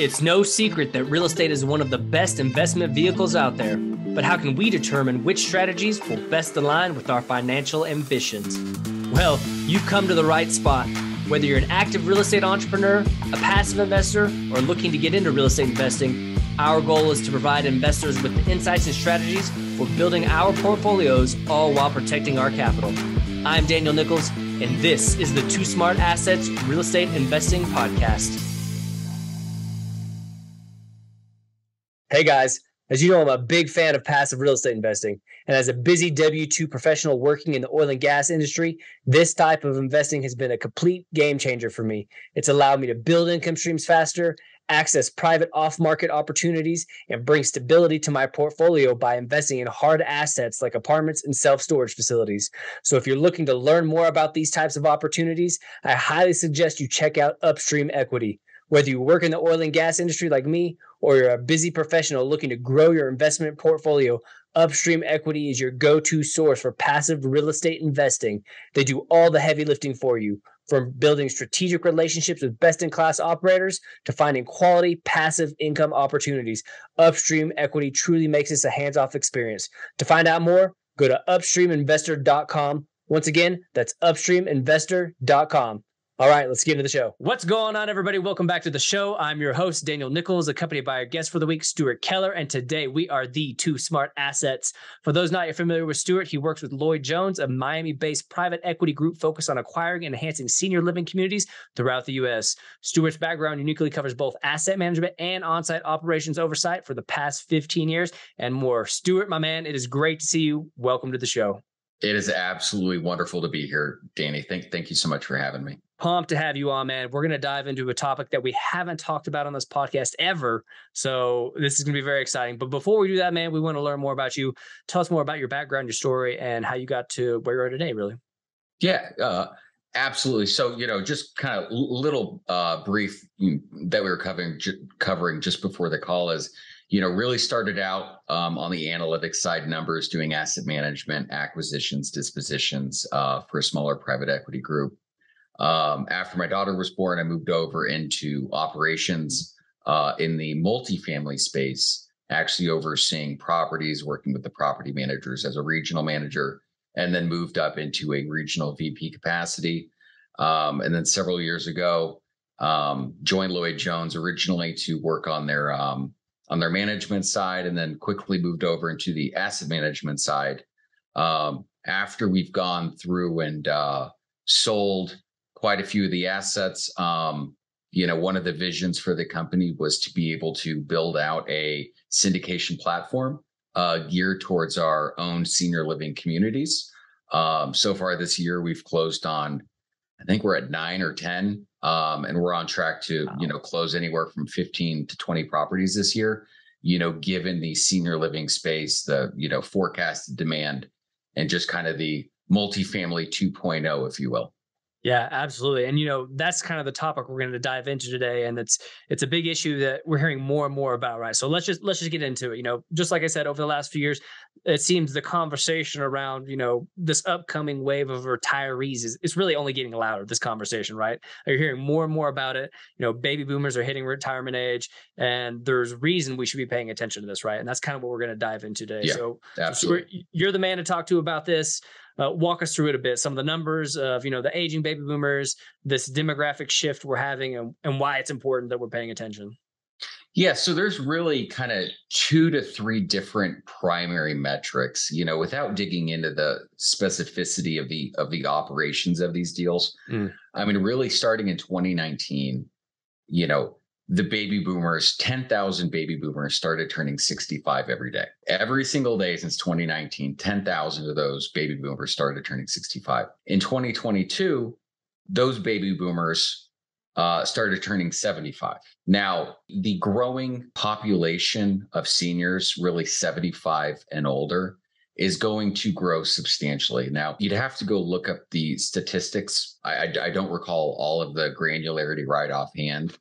It's no secret that real estate is one of the best investment vehicles out there. But how can we determine which strategies will best align with our financial ambitions? Well, you've come to the right spot. Whether you're an active real estate entrepreneur, a passive investor, or looking to get into real estate investing, our goal is to provide investors with the insights and strategies for building our portfolios, all while protecting our capital. I'm Daniel Nickles, and this is the Two Smart Assets Real Estate Investing Podcast. Hey guys, as you know, I'm a big fan of passive real estate investing. And as a busy W 2 professional working in the oil and gas industry, this type of investing has been a complete game changer for me. It's allowed me to build income streams faster, access private off market opportunities, and bring stability to my portfolio by investing in hard assets like apartments and self storage facilities. So if you're looking to learn more about these types of opportunities, I highly suggest you check out Upstream Equity. Whether you work in the oil and gas industry like me or you're a busy professional looking to grow your investment portfolio, Upstream Equity is your go to source for passive real estate investing. They do all the heavy lifting for you, from building strategic relationships with best in class operators to finding quality passive income opportunities. Upstream Equity truly makes this a hands off experience. To find out more, go to upstreaminvestor.com. Once again, that's upstreaminvestor.com. All right, let's get into the show. What's going on, everybody? Welcome back to the show. I'm your host, Daniel Nickles, accompanied by our guest for the week, Stuart Keller. And today we are the two smart assets. For those not familiar with Stuart, he works with Lloyd Jones, a Miami based private equity group focused on acquiring and enhancing senior living communities throughout the U.S. Stuart's background uniquely covers both asset management and on site operations oversight for the past 15 years and more. Stuart, my man, it is great to see you. Welcome to the show. It is absolutely wonderful to be here, Danny. Thank, thank you so much for having me pumped to have you on, man. We're going to dive into a topic that we haven't talked about on this podcast ever. So this is going to be very exciting. But before we do that, man, we want to learn more about you. Tell us more about your background, your story, and how you got to where you are today, really. Yeah, uh, absolutely. So, you know, just kind of little uh, brief that we were covering, covering just before the call is, you know, really started out um, on the analytics side, numbers, doing asset management, acquisitions, dispositions uh, for a smaller private equity group. Um, after my daughter was born, I moved over into operations uh, in the multifamily space, actually overseeing properties, working with the property managers as a regional manager, and then moved up into a regional VP capacity. Um, and then several years ago, um, joined Lloyd Jones originally to work on their um, on their management side, and then quickly moved over into the asset management side. Um, after we've gone through and uh, sold quite a few of the assets. Um, you know, one of the visions for the company was to be able to build out a syndication platform uh, geared towards our own senior living communities. Um, so far this year, we've closed on, I think we're at nine or 10, um, and we're on track to, wow. you know, close anywhere from 15 to 20 properties this year, you know, given the senior living space, the, you know, forecasted demand and just kind of the multifamily 2.0, if you will. Yeah, absolutely. And you know, that's kind of the topic we're going to dive into today and it's it's a big issue that we're hearing more and more about, right? So let's just let's just get into it. You know, just like I said over the last few years, it seems the conversation around, you know, this upcoming wave of retirees is it's really only getting louder this conversation, right? You're hearing more and more about it. You know, baby boomers are hitting retirement age and there's reason we should be paying attention to this, right? And that's kind of what we're going to dive into today. Yeah, so, absolutely. So you're the man to talk to about this uh, walk us through it a bit. Some of the numbers of you know the aging baby boomers, this demographic shift we're having, and, and why it's important that we're paying attention. Yeah, so there's really kind of two to three different primary metrics, you know, without digging into the specificity of the of the operations of these deals. Mm. I mean, really starting in 2019, you know, the baby boomers, 10,000 baby boomers started turning 65 every day. Every single day since 2019, 10,000 of those baby boomers started turning 65. In 2022, those baby boomers uh, started turning 75. Now, the growing population of seniors, really 75 and older, is going to grow substantially. Now, you'd have to go look up the statistics. I, I, I don't recall all of the granularity right offhand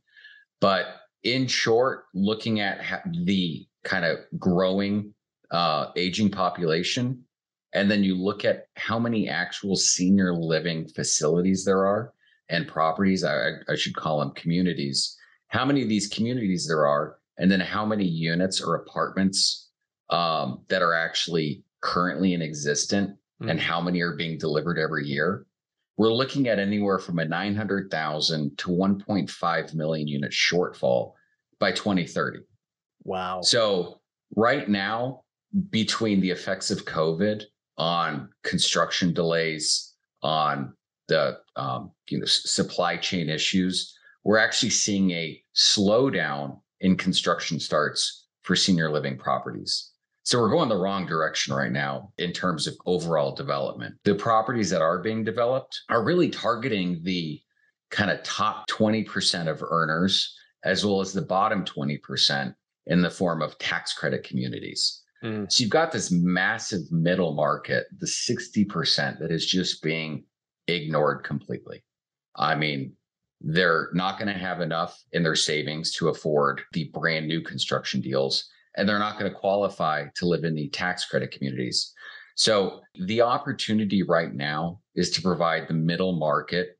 but in short, looking at the kind of growing uh, aging population, and then you look at how many actual senior living facilities there are and properties, I, I should call them communities, how many of these communities there are, and then how many units or apartments um, that are actually currently in existence, mm-hmm. and how many are being delivered every year. We're looking at anywhere from a 900,000 to 1.5 million unit shortfall by 2030. Wow. So, right now, between the effects of COVID on construction delays, on the um, you know supply chain issues, we're actually seeing a slowdown in construction starts for senior living properties. So we're going the wrong direction right now in terms of overall development. The properties that are being developed are really targeting the kind of top 20% of earners as well as the bottom 20% in the form of tax credit communities. Mm. So you've got this massive middle market, the 60% that is just being ignored completely. I mean, they're not going to have enough in their savings to afford the brand new construction deals, and they're not going to qualify to live in the tax credit communities. So the opportunity right now is to provide the middle market,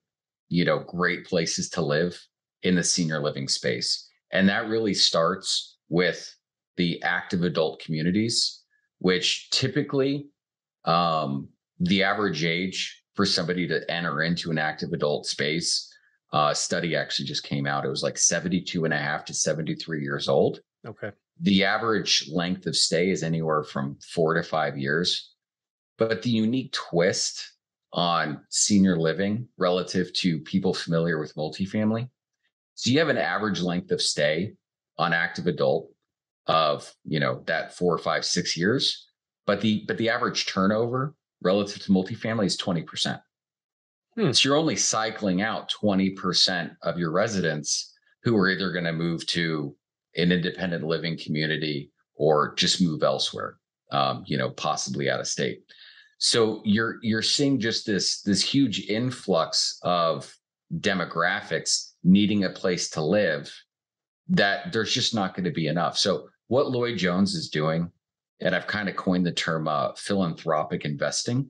you know, great places to live in the senior living space. And that really starts with the active adult communities, which typically um, the average age for somebody to enter into an active adult space uh, study actually just came out. It was like 72 and a half to 73 years old. Okay. The average length of stay is anywhere from four to five years. But the unique twist on senior living relative to people familiar with multifamily. So you have an average length of stay on active adult of, you know, that four, five, six years. But the but the average turnover relative to multifamily is 20%. Hmm. So you're only cycling out 20% of your residents who are either going to move to an independent living community or just move elsewhere, um, you know, possibly out of state. So you're you're seeing just this this huge influx of demographics needing a place to live that there's just not going to be enough. So what Lloyd Jones is doing, and I've kind of coined the term uh, philanthropic investing,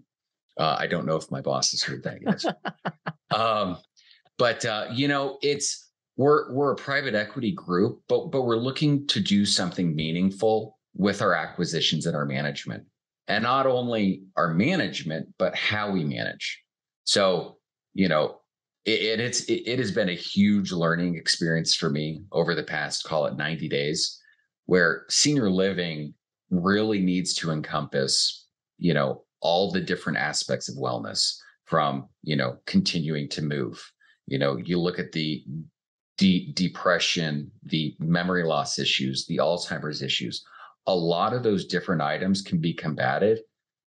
uh, I don't know if my boss has heard that yet. um, but uh, you know, it's we're we're a private equity group, but but we're looking to do something meaningful with our acquisitions and our management, and not only our management, but how we manage. So you know, it, it's it, it has been a huge learning experience for me over the past call it 90 days, where senior living really needs to encompass you know all the different aspects of wellness from you know continuing to move. You know you look at the de- depression the memory loss issues the alzheimer's issues. A lot of those different items can be combated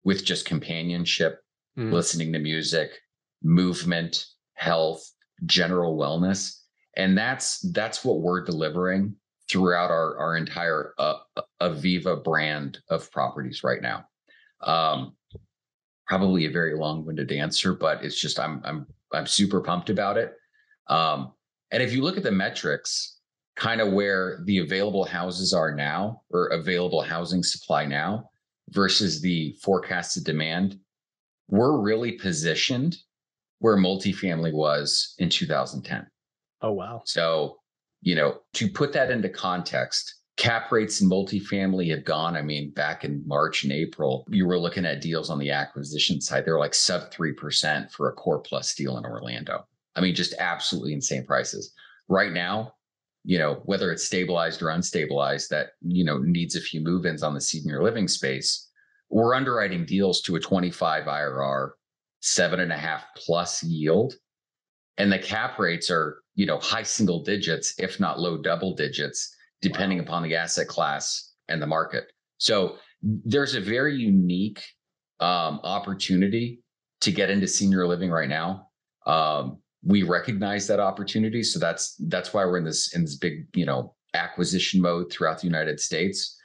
with just companionship mm. listening to music movement health general wellness. And that's that's what we're delivering throughout our our entire uh, aviva brand of properties right now um, probably a very long-winded answer, but it's just I'm I'm I'm super pumped about it. Um, and if you look at the metrics, kind of where the available houses are now, or available housing supply now, versus the forecasted demand, we're really positioned where multifamily was in 2010. Oh wow! So you know to put that into context cap rates in multifamily have gone. I mean, back in March and April, you were looking at deals on the acquisition side. They're like sub 3% for a core plus deal in Orlando. I mean, just absolutely insane prices. Right now, you know, whether it's stabilized or unstabilized, that, you know, needs a few move ins on the senior living space, we're underwriting deals to a 25 IRR, seven and a half plus yield. And the cap rates are, you know, high single digits, if not low double digits depending wow. upon the asset class and the market. So there's a very unique um, opportunity to get into senior living right now. Um, we recognize that opportunity, so that's that's why we're in this in this big you know acquisition mode throughout the United States.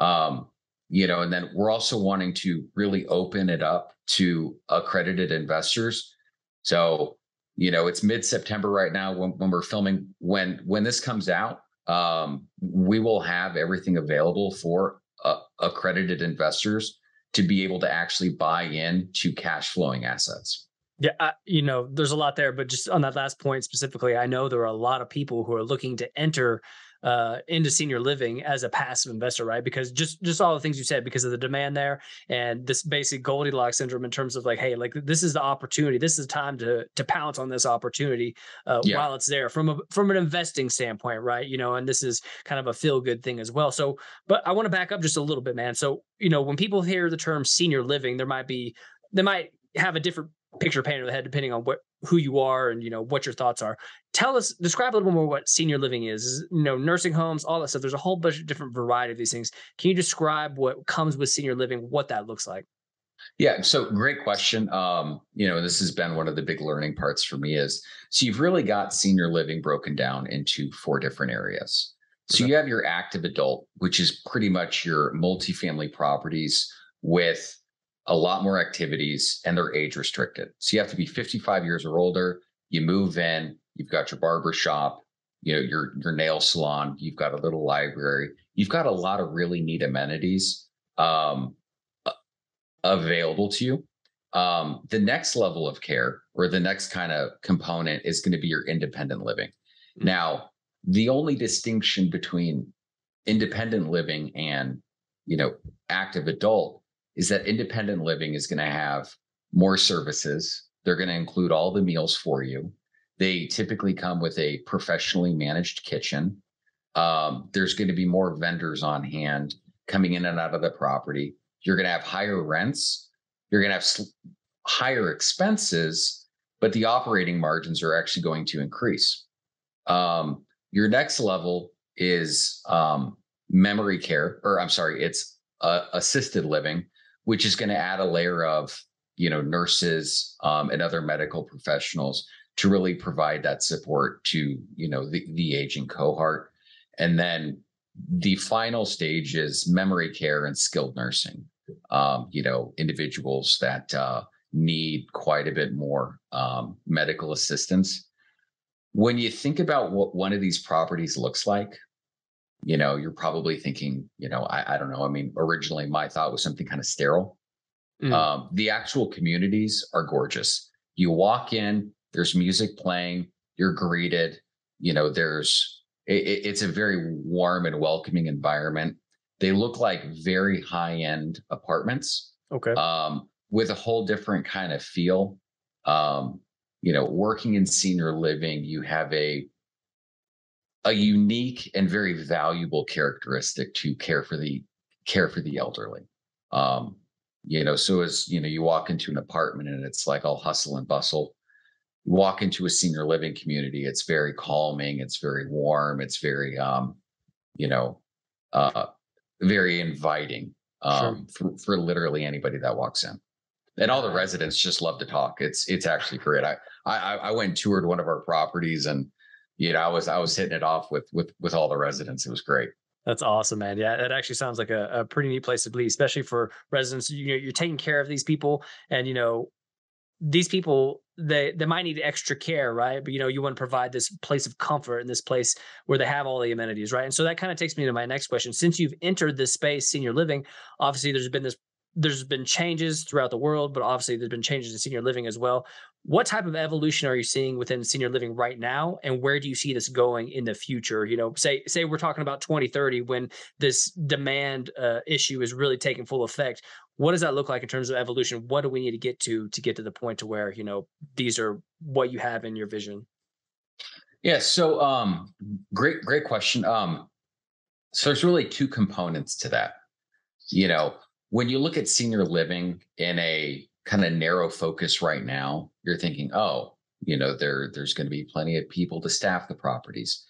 Um, you know, and then we're also wanting to really open it up to accredited investors. So, you know, it's mid September right now when, when we're filming. When when this comes out, um, we will have everything available for uh, accredited investors to be able to actually buy in to cash flowing assets. Yeah, I, you know, there's a lot there, but just on that last point specifically, I know there are a lot of people who are looking to enter uh, into senior living as a passive investor, right? Because just just all the things you said, because of the demand there, and this basic Goldilocks syndrome in terms of like, hey, like this is the opportunity, this is time to to pounce on this opportunity uh, yeah. while it's there from a from an investing standpoint, right? You know, and this is kind of a feel good thing as well. So, but I want to back up just a little bit, man. So, you know, when people hear the term senior living, there might be they might have a different picture painted in the head depending on what who you are and you know what your thoughts are. Tell us describe a little more what senior living is, is you know nursing homes all that stuff? There's a whole bunch of different variety of these things. Can you describe what comes with senior living what that looks like? Yeah so great question. Um you know this has been one of the big learning parts for me is so you've really got senior living broken down into four different areas. So okay. you have your active adult which is pretty much your multifamily properties with a lot more activities and they're age restricted. So you have to be 55 years or older. You move in, you've got your barber shop, you know, your your nail salon, you've got a little library, you've got a lot of really neat amenities um, available to you. Um, the next level of care or the next kind of component is going to be your independent living. Mm-hmm. Now, the only distinction between independent living and you know active adult is that independent living is going to have more services. They're going to include all the meals for you. They typically come with a professionally managed kitchen. Um, there's going to be more vendors on hand coming in and out of the property. You're going to have higher rents. You're going to have sl- higher expenses, but the operating margins are actually going to increase. Um, your next level is um, memory care, or I'm sorry, it's uh, assisted living which is going to add a layer of you know nurses um, and other medical professionals to really provide that support to you know the, the aging cohort. And then the final stage is memory care and skilled nursing um, you know individuals that uh, need quite a bit more um, medical assistance. When you think about what one of these properties looks like you know, you're probably thinking, you know, I, I don't know. I mean, originally my thought was something kind of sterile. Mm. Um, the actual communities are gorgeous. You walk in, there's music playing, you're greeted. You know, there's it, it's a very warm and welcoming environment. They look like very high end apartments. Okay. Um, with a whole different kind of feel. Um, you know, working in senior living, you have a a unique and very valuable characteristic to care for the care for the elderly. Um, you know, so as you know, you walk into an apartment and it's like all hustle and bustle. You walk into a senior living community, it's very calming, it's very warm, it's very um, you know, uh very inviting um sure. for, for literally anybody that walks in. And all the residents just love to talk. It's it's actually great. I I I went and toured one of our properties and you know, I was I was hitting it off with with with all the residents. It was great. That's awesome, man. Yeah, that actually sounds like a, a pretty neat place to be, especially for residents. You know, you're taking care of these people, and you know, these people they they might need extra care, right? But you know, you want to provide this place of comfort and this place where they have all the amenities, right? And so that kind of takes me to my next question. Since you've entered this space, senior living, obviously there's been this there's been changes throughout the world, but obviously there's been changes in senior living as well. What type of evolution are you seeing within senior living right now, and where do you see this going in the future? You know, say say we're talking about 2030 when this demand uh, issue is really taking full effect. What does that look like in terms of evolution? What do we need to get to to get to the point to where you know these are what you have in your vision? Yeah. So, um, great, great question. Um, so there's really two components to that. You know, when you look at senior living in a kind of narrow focus right now, you're thinking, oh, you know, there there's going to be plenty of people to staff the properties.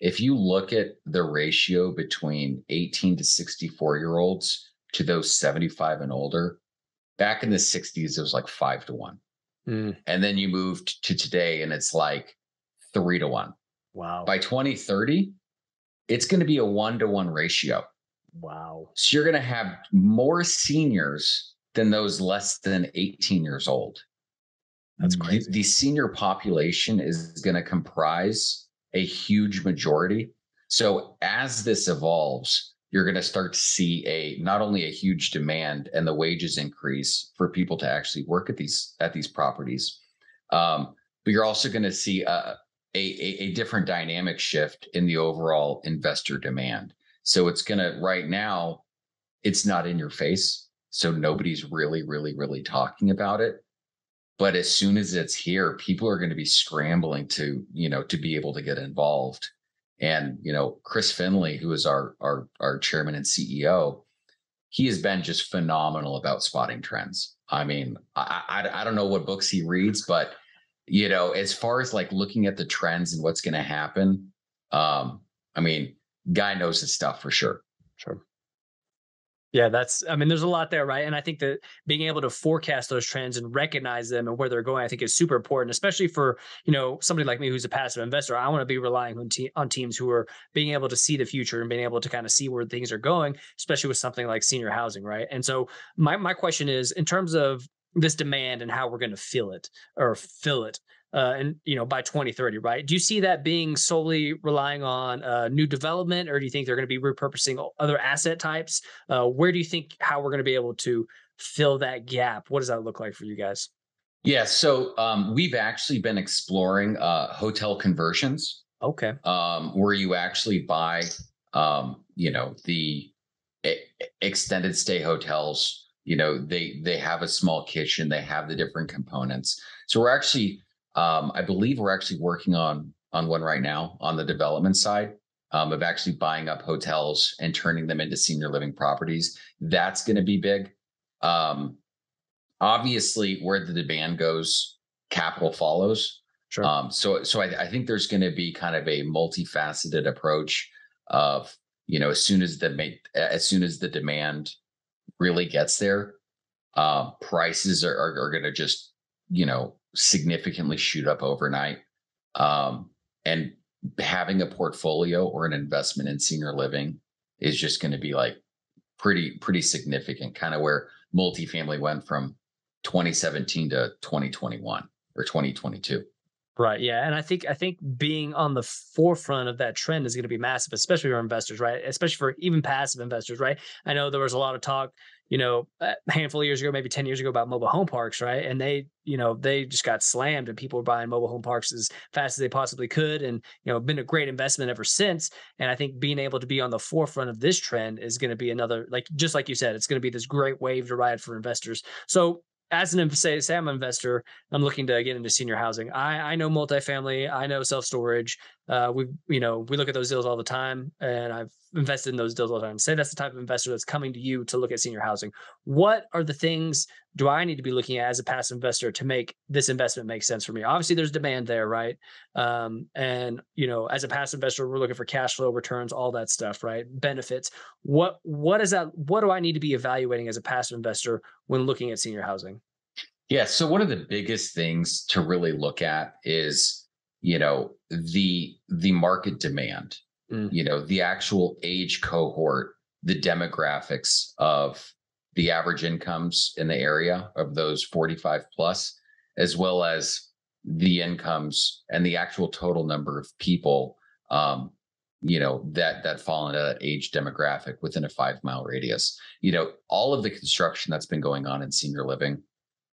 If you look at the ratio between 18 to 64 year olds to those 75 and older, back in the 60s, it was like five to one. Mm. And then you moved to today and it's like three to one. Wow. By 2030, it's going to be a one to one ratio. Wow. So you're going to have more seniors than those less than 18 years old. That's crazy. The, the senior population is going to comprise a huge majority. So as this evolves, you're going to start to see a not only a huge demand and the wages increase for people to actually work at these at these properties, Um, but you're also going to see a, a, a different dynamic shift in the overall investor demand. So it's going to right now, it's not in your face. So nobody's really, really, really talking about it. But as soon as it's here, people are going to be scrambling to, you know, to be able to get involved. And, you know, Chris Finlay, who is our our our chairman and CEO, he has been just phenomenal about spotting trends. I mean, I, I, I don't know what books he reads, but you know, as far as like looking at the trends and what's going to happen, um, I mean, guy knows his stuff for sure. Sure. Yeah, that's, I mean, there's a lot there, right? And I think that being able to forecast those trends and recognize them and where they're going, I think is super important, especially for, you know, somebody like me who's a passive investor. I want to be relying on, te- on teams who are being able to see the future and being able to kind of see where things are going, especially with something like senior housing, right? And so my, my question is in terms of this demand and how we're going to fill it or fill it uh, and you know by 2030 right? Do you see that being solely relying on uh, new development or do you think they're going to be repurposing other asset types? Uh, where do you think how we're going to be able to fill that gap? What does that look like for you guys? Yeah so um, we've actually been exploring uh, hotel conversions. Okay. Um, where you actually buy um, you know the extended stay hotels you know they they have a small kitchen they have the different components. So we're actually um, I believe we're actually working on on one right now on the development side um, of actually buying up hotels and turning them into senior living properties. That's going to be big. Um, obviously, where the demand goes, capital follows. Sure. Um, so, so I, I think there's going to be kind of a multifaceted approach of you know as soon as the as soon as the demand really gets there, uh, prices are, are, are going to just you know significantly shoot up overnight. Um, and having a portfolio or an investment in senior living is just going to be like pretty pretty significant kind of where multifamily went from 2017 to 2021 or 2022 Right. Yeah. And I think I think being on the forefront of that trend is going to be massive, especially for investors, right? Especially for even passive investors, right? I know there was a lot of talk, you know, a handful of years ago, maybe 10 years ago about mobile home parks, right? And they, you know, they just got slammed and people were buying mobile home parks as fast as they possibly could. And, you know, been a great investment ever since. And I think being able to be on the forefront of this trend is going to be another, like, just like you said, it's going to be this great wave to ride for investors. So as an say, say I'm an investor, I'm looking to get into senior housing. I I know multifamily, I know self storage. Uh, we you know we look at those deals all the time, and I've invested in those deals all the time. Say that's the type of investor that's coming to you to look at senior housing. What are the things do I need to be looking at as a passive investor to make this investment make sense for me? Obviously, there's demand there, right? Um, and you know, as a passive investor, we're looking for cash flow returns, all that stuff, right? Benefits. What what is that? What do I need to be evaluating as a passive investor when looking at senior housing? Yeah. So one of the biggest things to really look at is, you know, the the market demand, mm. you know, the actual age cohort, the demographics of the average incomes in the area of those 45 plus, as well as the incomes and the actual total number of people um, you know that that fall into that age demographic within a five mile radius you know all of the construction that's been going on in senior living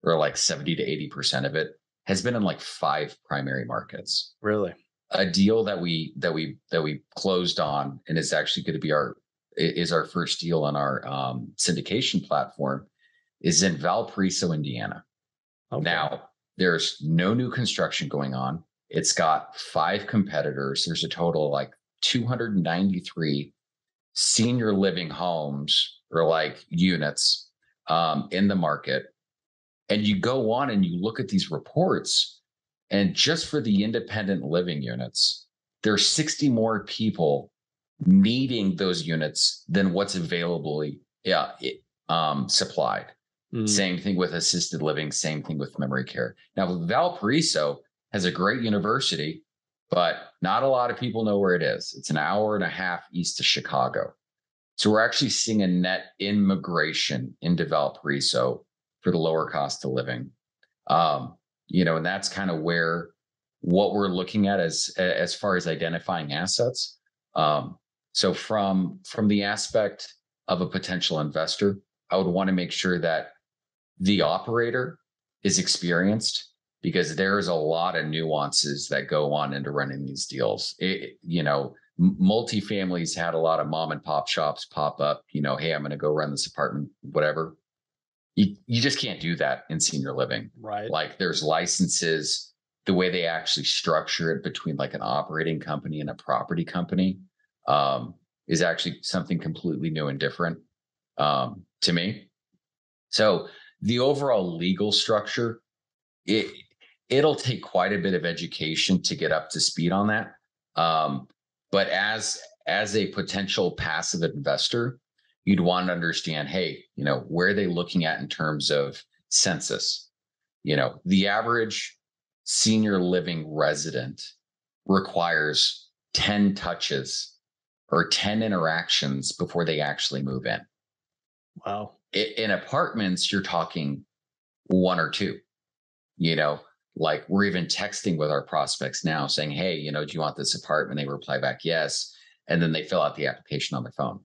or like 70 to 80% of it has been in like five primary markets. Really? A deal that we that we that we closed on and is actually going to be our is our first deal on our um, syndication platform is in Valparaiso, Indiana. Okay. Now, there's no new construction going on. It's got five competitors. There's a total of like 293 senior living homes or like units um, in the market. And you go on and you look at these reports, and just for the independent living units, there are 60 more people needing those units than what's available yeah, um, supplied. Mm. Same thing with assisted living, same thing with memory care. Now, Valparaiso has a great university, but not a lot of people know where it is. It's an hour and a half east of Chicago. So we're actually seeing a net immigration into Valparaiso for the lower cost of living. Um, you know, and that's kind of where what we're looking at as as far as identifying assets. Um, so from from the aspect of a potential investor, I would want to make sure that the operator is experienced because there's a lot of nuances that go on into running these deals. It, you know, multifamilies had a lot of mom and pop shops pop up. You know, hey, I'm going to go run this apartment, whatever. You you just can't do that in senior living, right? Like there's licenses, the way they actually structure it between like an operating company and a property company um, is actually something completely new and different um, to me. So the overall legal structure, it it'll take quite a bit of education to get up to speed on that. Um, but as as a potential passive investor, you'd want to understand, hey, you know, where are they looking at in terms of census? You know, the average senior living resident requires 10 touches or 10 interactions before they actually move in. Wow. In apartments, you're talking one or two. You know, like we're even texting with our prospects now saying, Hey, you know, do you want this apartment? They reply back, yes. And then they fill out the application on their phone.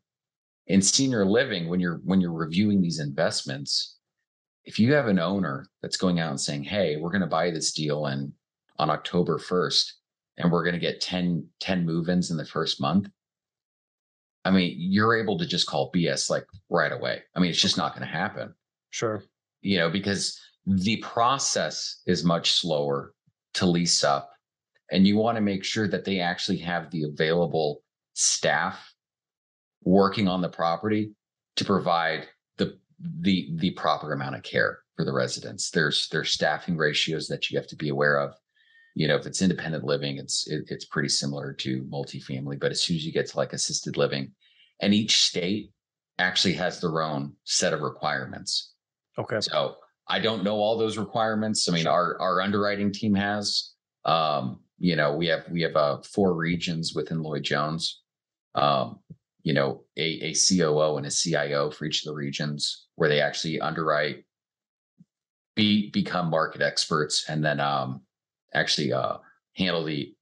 In senior living, when you're when you're reviewing these investments, if you have an owner that's going out and saying, Hey, we're going to buy this deal and on October 1st, and we're going to get 10, 10 move-ins in the first month. I mean, you're able to just call BS like right away. I mean, it's just not going to happen. Sure. You know, because the process is much slower to lease up and you want to make sure that they actually have the available staff working on the property to provide the the the proper amount of care for the residents there's there's staffing ratios that you have to be aware of you know if it's independent living it's it, it's pretty similar to multifamily but as soon as you get to like assisted living and each state actually has their own set of requirements okay so I don't know all those requirements. I mean, our our underwriting team has. Um, you know, we have we have uh, four regions within Lloyd Jones. Um, you know, a, a COO and a CIO for each of the regions where they actually underwrite, be become market experts, and then um, actually uh, handle the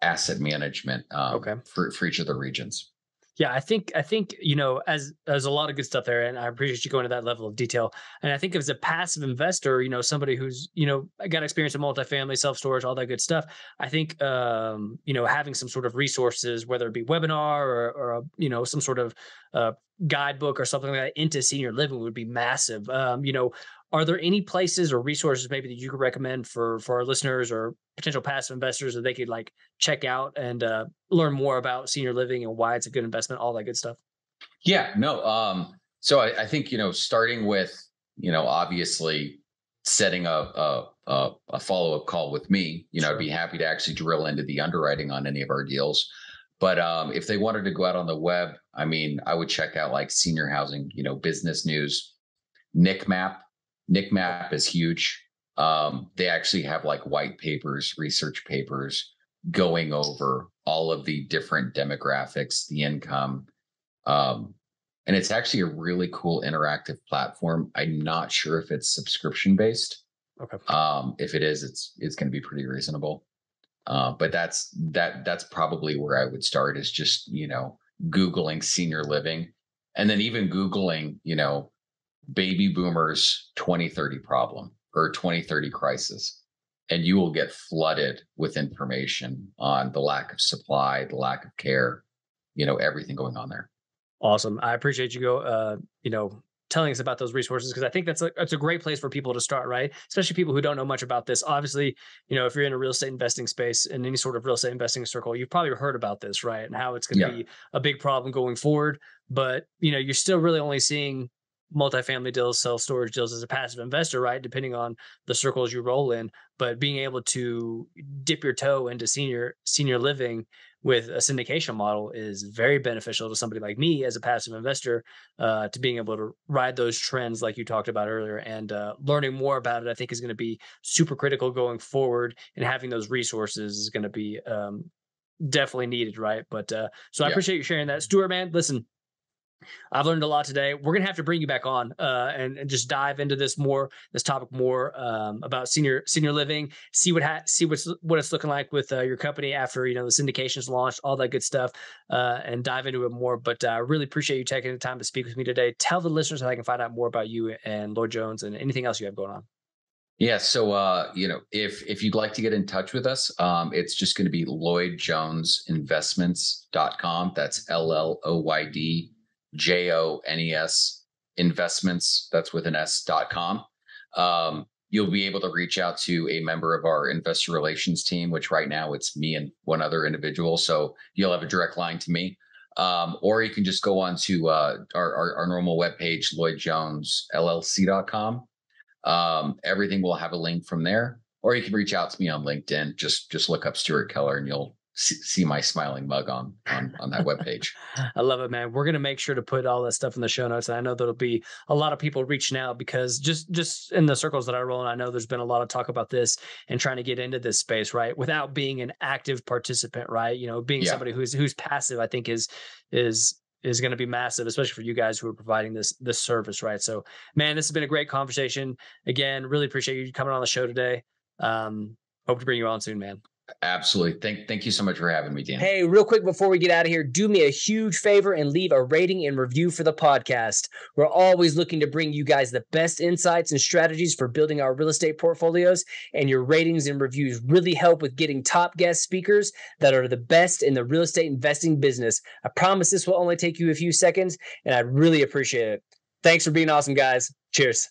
asset management um, okay. for for each of the regions. Yeah, I think I think you know as there's a lot of good stuff there, and I appreciate you going to that level of detail. And I think as a passive investor, you know, somebody who's you know got experience in multifamily, self storage, all that good stuff. I think um, you know having some sort of resources, whether it be webinar or, or a, you know some sort of uh, guidebook or something like that into senior living would be massive. Um, you know, are there any places or resources maybe that you could recommend for for our listeners or potential passive investors that they could like check out and uh, learn more about senior living and why it's a good investment all that good stuff yeah no um so i, I think you know starting with you know obviously setting a a, a, a follow-up call with me you know sure. i'd be happy to actually drill into the underwriting on any of our deals but um, if they wanted to go out on the web i mean i would check out like senior housing you know business news NICMAP NICMAP is huge. Um, they actually have like white papers, research papers going over all of the different demographics, the income. Um, and it's actually a really cool interactive platform. I'm not sure if it's subscription based. Okay. Um, if it is, it's it's going to be pretty reasonable. Uh, but that's that that's probably where I would start is just you know googling senior living, and then even googling you know baby boomers 2030 problem or 2030 crisis and you will get flooded with information on the lack of supply the lack of care you know everything going on there awesome i appreciate you go uh you know telling us about those resources because I think that's a that's a great place for people to start, right? Especially people who don't know much about this. Obviously, you know, if you're in a real estate investing space in any sort of real estate investing circle, you've probably heard about this, right? And how it's going to yeah. be a big problem going forward. But you know, you're still really only seeing multifamily deals, self storage deals as a passive investor, right? Depending on the circles you roll in, but being able to dip your toe into senior senior living with a syndication model is very beneficial to somebody like me as a passive investor uh, to being able to ride those trends like you talked about earlier and uh, learning more about it i think is going to be super critical going forward and having those resources is going to be um, definitely needed right but uh, so i yeah. appreciate you sharing that stuart man listen I've learned a lot today. We're gonna have to bring you back on uh, and, and just dive into this more, this topic more um, about senior senior living. See what ha- see what's what it's looking like with uh, your company after you know the syndications launched, all that good stuff, uh, and dive into it more. But I uh, really appreciate you taking the time to speak with me today. Tell the listeners how they can find out more about you and Lloyd Jones and anything else you have going on. Yeah, so uh, you know, if if you'd like to get in touch with us, um, it's just going to be lloydjonesinvestments.com. That's L L O Y D J O N E S investments, that's with an S dot com. Um, you'll be able to reach out to a member of our investor relations team, which right now it's me and one other individual. So you'll have a direct line to me. Um, or you can just go on to uh, our, our, our normal webpage, lloydjonesllc.com um, everything will have a link from there, or you can reach out to me on LinkedIn. Just just look up Stuart Keller, and you'll see my smiling mug on on, on that webpage. I love it, man. We're gonna make sure to put all that stuff in the show notes. And I know there'll be a lot of people reaching out because just just in the circles that I roll in, I know there's been a lot of talk about this and trying to get into this space, right? Without being an active participant, right? You know, being yeah. somebody who's who's passive, I think is is is going to be massive, especially for you guys who are providing this this service, right? So, man, this has been a great conversation. Again, really appreciate you coming on the show today. Um, hope to bring you on soon, man. Absolutely. Thank thank you so much for having me, Dan. Hey, real quick before we get out of here, do me a huge favor and leave a rating and review for the podcast. We're always looking to bring you guys the best insights and strategies for building our real estate portfolios, and your ratings and reviews really help with getting top guest speakers that are the best in the real estate investing business. I promise this will only take you a few seconds, and I'd really appreciate it. Thanks for being awesome, guys. Cheers.